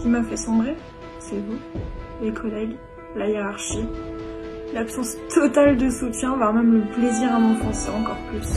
qui m'a fait sombrer, c'est vous, les collègues, la hiérarchie, l'absence totale de soutien, voire même le plaisir à m'enfoncer encore plus.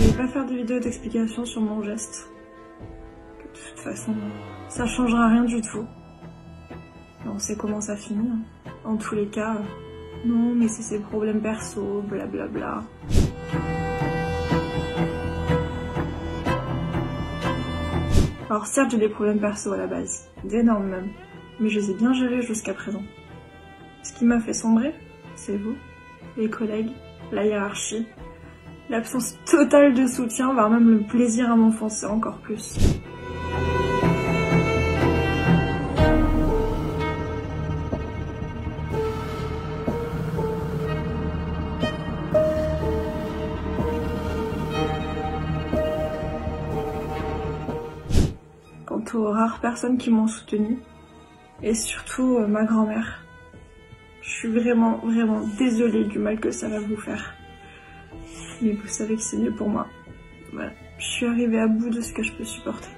Je vais pas faire de vidéo d'explication sur mon geste. De toute façon, ça changera rien du tout. On sait comment ça finit. hein. En tous les cas, euh, non, mais c'est ses problèmes perso, blablabla. Alors certes, j'ai des problèmes perso à la base, d'énormes même, mais je les ai bien gérés jusqu'à présent. Ce qui m'a fait sombrer, c'est vous, les collègues, la hiérarchie, l'absence totale de soutien, voire même le plaisir à m'enfoncer encore plus. Quant aux rares personnes qui m'ont soutenu, et surtout euh, ma grand-mère, je suis vraiment, vraiment désolée du mal que ça va vous faire. Mais vous savez que c'est mieux pour moi. Voilà, je suis arrivée à bout de ce que je peux supporter.